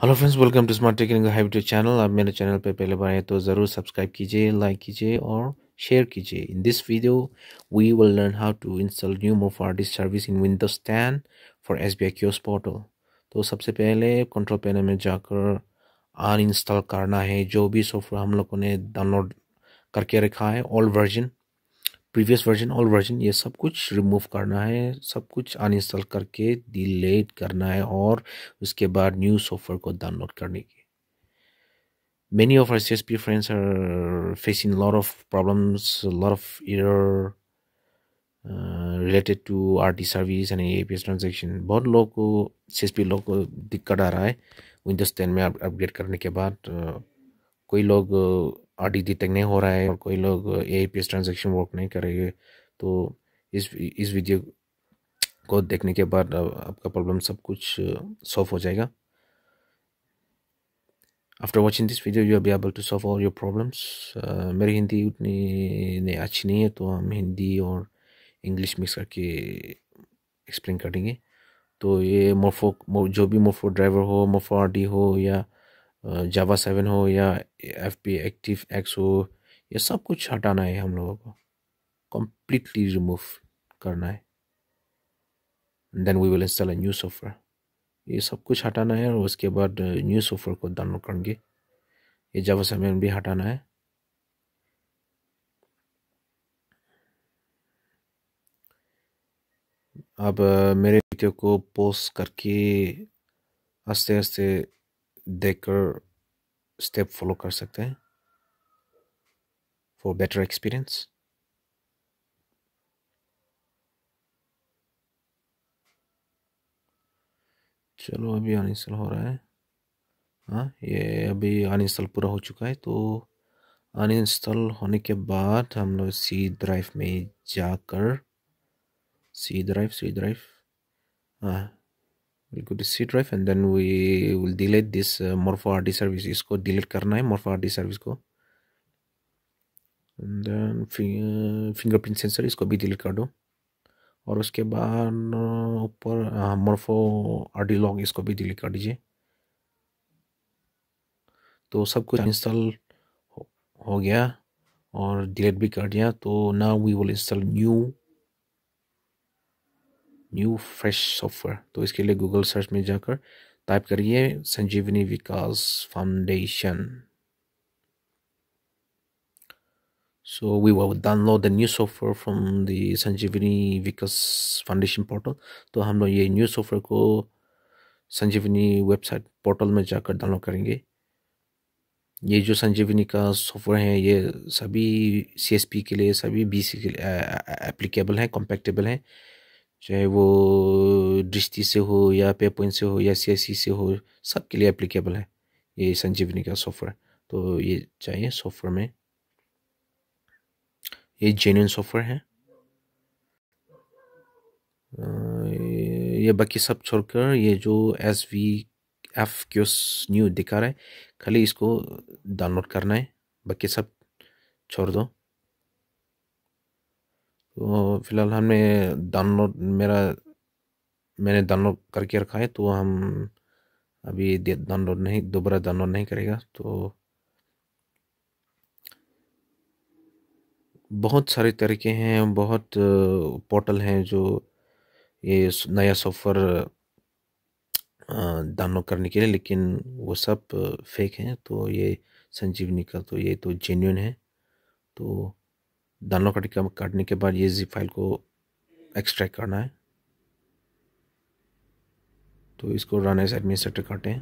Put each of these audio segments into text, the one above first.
Hello friends welcome to smart technique hybrid channel आप मेरे channel पे पहले बार आए तो ज़रूर सब्सक्राइब कीजिए लाइक कीजिए और शेयर कीजिए। In this video we will learn how to install new मोफार्टिस service in Windows 10 for S B I kiosk portal तो सबसे पहले कंट्रोल पैनल में जाकर अन इंस्टॉल करना है। जो भी सॉफ्टवेयर हम लोगों ने डाउनलोड करके रखा है all version previous version all version ये सब कुछ रिमूव करना है सब कुछ अनइंस्टॉल करके डिलीट करना है और उसके बाद न्यू सॉफ्टवेयर को डाउनलोड करने की many of our CSP friends are facing a lot of problems, a lot of error uh, related to RT service and APS transaction. बहुत लोगों को CSP लोग को दिक्कत आ रहा है विंडोज़ टेन में अपग्रेड करने के बाद uh, कोई लोग आर डी डिटेक्ट नहीं हो रहा है और कोई लोग A I P S transaction work नहीं करेंगे तो इस इस वीडियो को देखने के बाद आपका प्रॉब्लम सब कुछ सॉल्व हो जाएगा। After watching this video you are be able to solve all your problems मेरी हिंदी उतनी नहीं अच्छी नहीं है तो हम हिंदी और इंग्लिश मिक्स करके एक्सप्लेन करेंगे। तो ये मोफो जो भी मोफो ड्राइवर हो मोफो आर डी हो या जावा सेवन हो या एफ़ पी एक्टिव एक्स हो, ये सब कुछ हटाना है हम लोगों को। कम्प्लीटली रिमूव करना है। Then we will install a new software ये सब कुछ हटाना है और उसके बाद न्यू सॉफ्टवेयर को डाउनलोड करेंगे। ये जावा सेवन भी हटाना है। अब मेरे वीडियो को पोस्ट करके आस्ते आस्ते देखकर स्टेप फॉलो कर सकते हैं। फॉर बेटर एक्सपीरियंस चलो, अभी अनइंस्टॉल हो रहा है। हाँ ये अभी अनइंस्टॉल पूरा हो चुका है तो अनइंस्टॉल होने के बाद हम लोग सी ड्राइव में जाकर सी ड्राइव सी ड्राइव हाँ we'll go to C drive and then we will delete this uh, morpho RD service इसको delete करना है morpho RD service को and then fingerprint sensor इसको भी delete कर दो और उसके बाद ऊपर मोरफो आर लॉग इसको भी डिलीट कर दीजिए तो सब कुछ इंस्टॉल हो, हो गया और डिलीट भी कर दिया तो ना we will install new new fresh software तो इसके लिए गूगल सर्च में जाकर टाइप करिए Sanjeevani Vikas foundation So we will download the new software from the Sanjeevani Vikas Foundation portal. तो हम लोग ये न्यू सॉफ्टवेयर को संजीवनी वेबसाइट पोर्टल में जाकर डाउनलोड करेंगे। ये जो संजीवनी का सॉफ्टवेयर है, ये सभी सी के लिए, सभी बी के लिए एप्लीकेबल है कॉम्पैक्टेबल है। चाहे वो दृष्टि से हो या पे पॉइंट से हो या सी से हो सब के लिए एप्लीकेबल है ये संजीवनी का सॉफ्टवेयर तो ये चाहिए सॉफ्टवेयर में। ये जेन्यून सॉफ्टवेयर है। ये बाकी सब छोड़कर ये जो S V F kiosk new दिखा रहा है, खाली इसको डाउनलोड करना है। बाकी सब छोड़ दो। तो फ़िलहाल हमने डाउनलोड मेरा, मैंने डाउनलोड करके रखा है तो हम अभी डाउनलोड नहीं, दोबारा डाउनलोड नहीं करेगा तो बहुत सारे तरीके हैं, बहुत पोर्टल हैं जो ये नया सॉफ्टवेयर डाउनलोड करने के लिए, लेकिन वो सब फेक हैं तो ये संजीवनी का तो ये तो जेन्यून है तो डाउनलोड काटने के बाद ये जी फ़ाइल को एक्सट्रैक्ट करना है। तो इसको रन एज एडमिनिस्ट्रेटर काटें।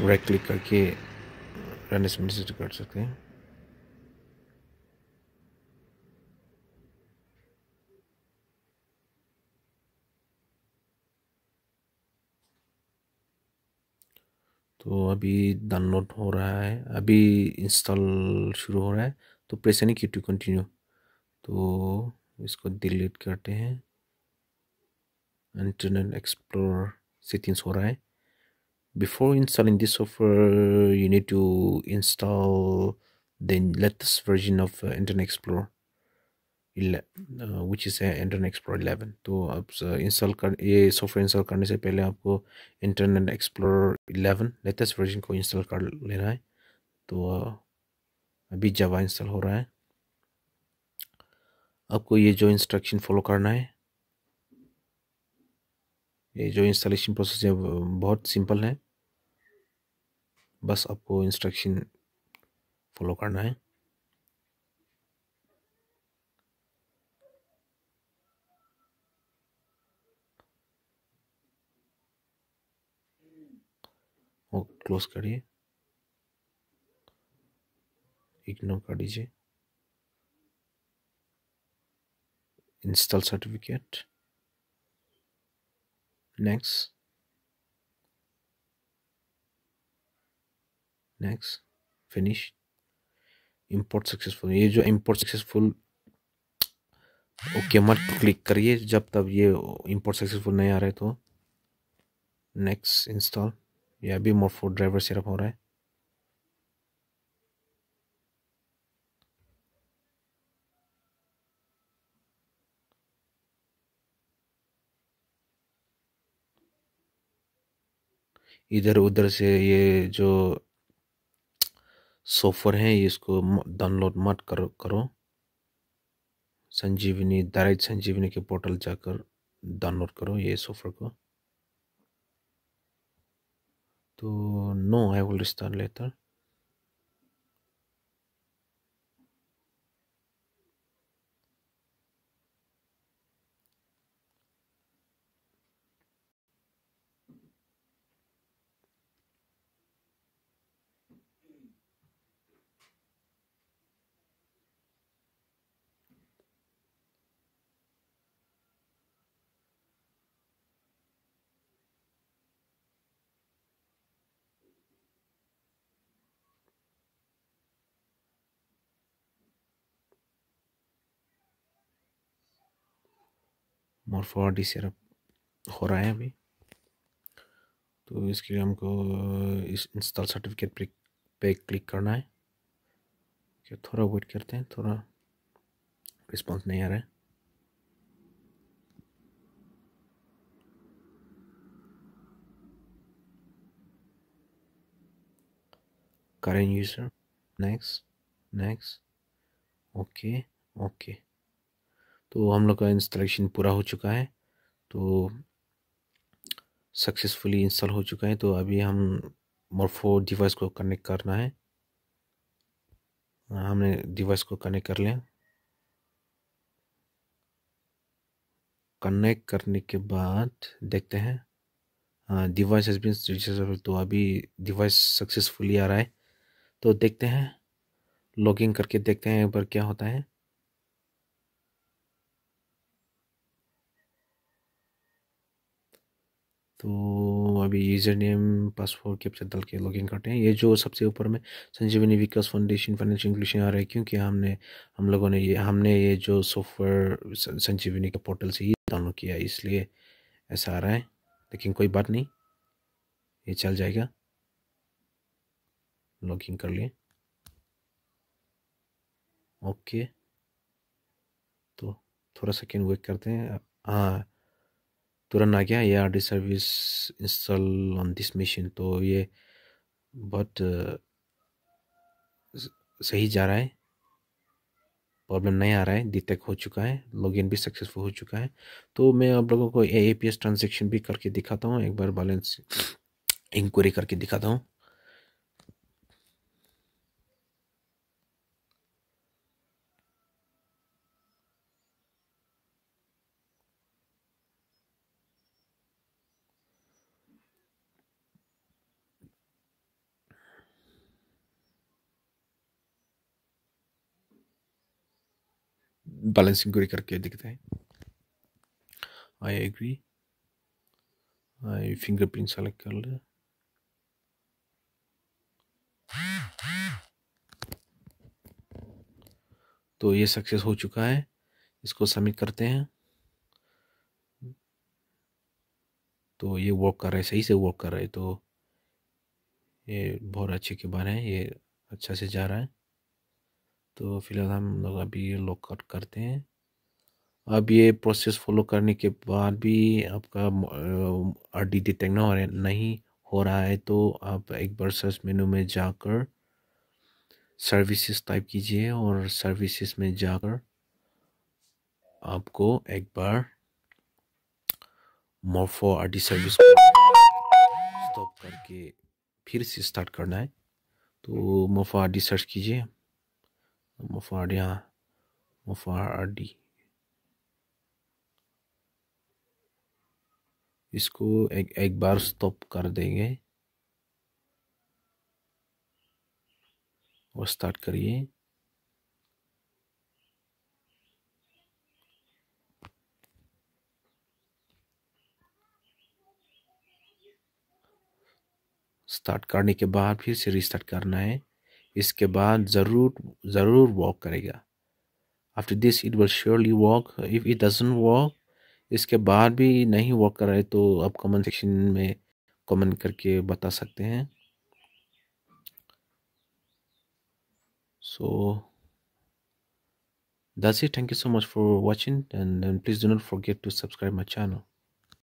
राइट क्लिक करके रन एज एडमिनिस्ट्रेटर काट सकते हैं। तो अभी डाउनलोड हो रहा है, अभी इंस्टॉल शुरू हो रहा है तो press any key to continue तो इसको डिलीट करते हैं। इंटरनेट एक्सप्लोर सेटिंग्स हो रहा है। Before installing this software you need to install the latest version of internet explore which is internet explore 11 तो आप इंस्टॉल कर, ये सॉफ्टवेयर इंस्टॉल करने से पहले आपको इंटरनेट एक्सप्लोर 11 लेटेस्ट वर्जन को इंस्टॉल कर लेना है। तो अभी जावा इंस्टॉल हो रहा है। आपको ये जो इंस्ट्रक्शन फॉलो करना है, ये जो इंस्टॉलेशन प्रोसेस है बहुत सिंपल है। बस आपको इंस्ट्रक्शन फॉलो करना है। और क्लोज करिए। इग्नोर कर दीजिए। Install certificate next next finish import successful ये जो इंपोर्ट सक्सेसफुल ओके मत क्लिक करिए। जब तब ये इंपोर्ट सक्सेसफुल नहीं आ रहे तो। नेक्स्ट इंस्टॉल ये अभी मोर ड्राइवर सिर्फ़ हो रहा है इधर उधर से ये जो सॉफ्टवेयर है इसको डाउनलोड मत करो करो। संजीवनी डायरेक्ट संजीवनी के पोर्टल जाकर डाउनलोड करो ये सॉफ्टवेयर को। तो no I will restart later मोरफोडी सिरप हो रहा है अभी। तो इसके लिए हमको इस इंस्टॉल सर्टिफिकेट पे क्लिक करना है। कि थोड़ा वेट करते हैं, थोड़ा रिस्पांस नहीं आ रहा है। current user, next next okay okay तो हम लोग का इंस्टॉलेशन पूरा हो चुका है। तो सक्सेसफुली इंस्टॉल हो चुका है तो अभी हम मोरफो डिवाइस को कनेक्ट करना है। हमने डिवाइस को कनेक्ट कर लिया। कनेक्ट करने के बाद देखते हैं। हाँ डिवाइस हैज़ बीन तो अभी डिवाइस सक्सेसफुली आ रहा है। तो देखते हैं लॉगिन करके देखते हैं एक बार क्या होता है। तो अभी यूज़र नेम पासवर्ड कैप्चर डाल के लॉगिन करते हैं। ये जो सबसे ऊपर में Sanjeevani Vikas foundation financial inclusion आ रहा है, क्योंकि हमने, हम लोगों ने ये, हमने ये जो सॉफ्टवेयर संजीवनी का पोर्टल से ही डाउनलोड किया इसलिए ऐसा आ रहा है। लेकिन कोई बात नहीं, ये चल जाएगा। लॉगिन कर लिए। ओके। तो थोड़ा सेकेंड वेट करते हैं। हाँ तुरंत आ गया। ये R D service install on this machine तो ये बहुत सही जा रहा है। प्रॉब्लम नहीं आ रहा है डिटेक्ट हो चुका है, लॉगिन भी सक्सेसफुल हो चुका है। तो मैं आप लोगों को ए पी एस ट्रांजेक्शन भी करके दिखाता हूँ, एक बार बैलेंस इंक्वायरी करके दिखाता हूँ। बैलेंसिंग करके दिखता है। I agree I fingerprint select कर ले। तो ये सक्सेस हो चुका है। इसको सबमिट करते हैं। तो ये वर्क कर रहा है, सही से वर्क कर रहा है। तो ये बहुत अच्छे के बारे हैं। ये अच्छा से जा रहा है। तो फ़िलहाल हम लोग अभी लॉक आउट करते हैं। अब ये प्रोसेस फॉलो करने के बाद भी आपका आर डी डिटेक्ट ना हो रहा नहीं हो रहा है तो आप एक बार सर्च मेनू में जाकर सर्विसेज़ टाइप कीजिए और सर्विसेज़ में जाकर आपको एक बार Morpho R D service stop करके फिर से स्टार्ट करना है। तो मोफा आर डी सर्च कीजिए। मोफा आर डी हाँ मोफा आर इसको एक एक बार स्टॉप कर देंगे। और स्टार्ट करिए। स्टार्ट करने के बाद फिर से रिस्टार्ट करना है। इसके बाद ज़रूर ज़रूर वॉक करेगा। After this it will surely work if it doesn't work इसके बाद भी नहीं वॉक कर रहे तो आप कमेंट सेक्शन में कमेंट करके बता सकते हैं। So that's it. Thank you so much for watching and, and please do not forget to subscribe channel.